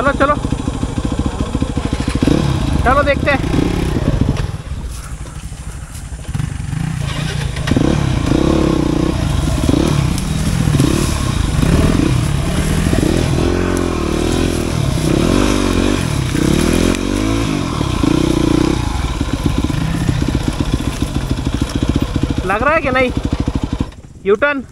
चलो चलो। चलो देखते हैं। लग रहा है कि नहीं? यूटर्न